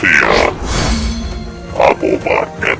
Rússia. A bomba é